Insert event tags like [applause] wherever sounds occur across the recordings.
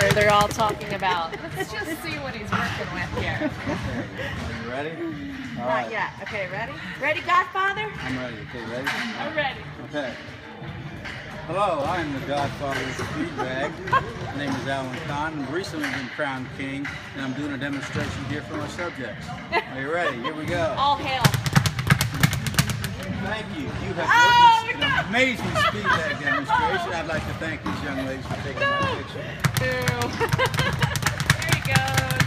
Godfather they're all talking about. [laughs] Let's just see what he's working with here. Are you ready? All Not right. yet. Okay, ready? Ready, Godfather? I'm ready. Okay, ready? I'm ready. Okay. Hello, I am the Godfather of Speed Bag. My name is Alan Kahn. I've recently been crowned king, and I'm doing a demonstration here for my subjects. Are you ready? Here we go. All hail. Amazing speed bag demonstration. I'd like to thank these young ladies for taking my picture. Boo. there he goes. [laughs]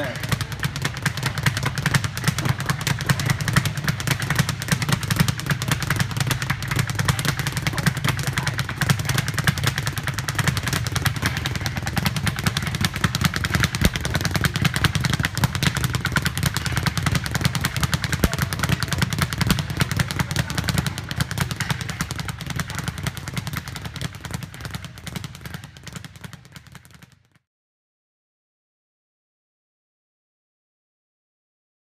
that.